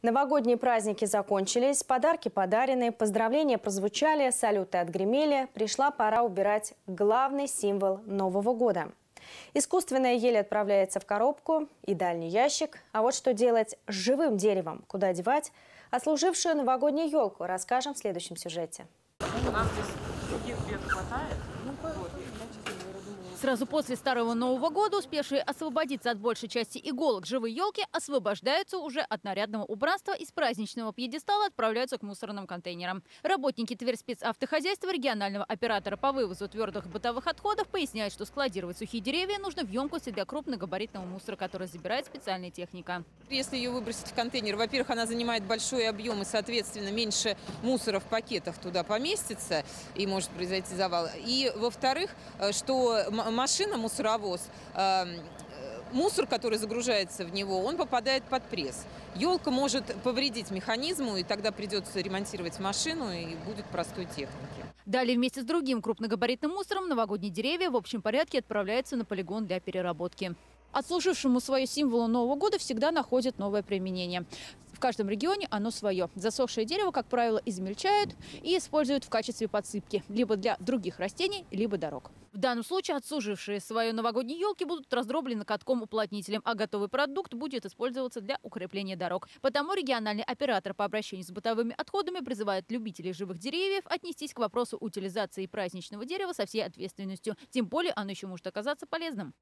Новогодние праздники закончились, подарки подарены, поздравления прозвучали, салюты отгремели. Пришла пора убирать главный символ Нового года. Искусственная ель отправляется в коробку и дальний ящик. А вот что делать с живым деревом, куда девать, отслужившую новогоднюю елку, расскажем в следующем сюжете. У нас здесь других бед хватает. Вот. Сразу после Старого Нового года успевшие освободиться от большей части иголок живой елки освобождаются уже от нарядного убранства и с праздничного пьедестала отправляются к мусорным контейнерам. Работники Тверь-спецавтохозяйства регионального оператора по вывозу твердых бытовых отходов поясняют, что складировать сухие деревья нужно в емкости для крупногабаритного мусора, который забирает специальная техника. Если ее выбросить в контейнер, во-первых, она занимает большой объем и, соответственно, меньше мусора в пакетах туда поместится и может произойти завал. И, во-вторых, э, что машина, мусоровоз, э, мусор, который загружается в него, он попадает под пресс. Елка может повредить механизму, и тогда придется ремонтировать машину, и будет простой техники. Далее вместе с другим крупногабаритным мусором новогодние деревья в общем порядке отправляются на полигон для переработки. Отслужившему свое символу Нового года всегда находят новое применение. В каждом регионе оно свое. Засохшее дерево, как правило, измельчают и используют в качестве подсыпки либо для других растений, либо дорог. В данном случае отслужившие свою новогодние елки будут раздроблены катком-уплотнителем, а готовый продукт будет использоваться для укрепления дорог. Потому региональный оператор по обращению с бытовыми отходами призывает любителей живых деревьев отнестись к вопросу утилизации праздничного дерева со всей ответственностью. Тем более оно еще может оказаться полезным.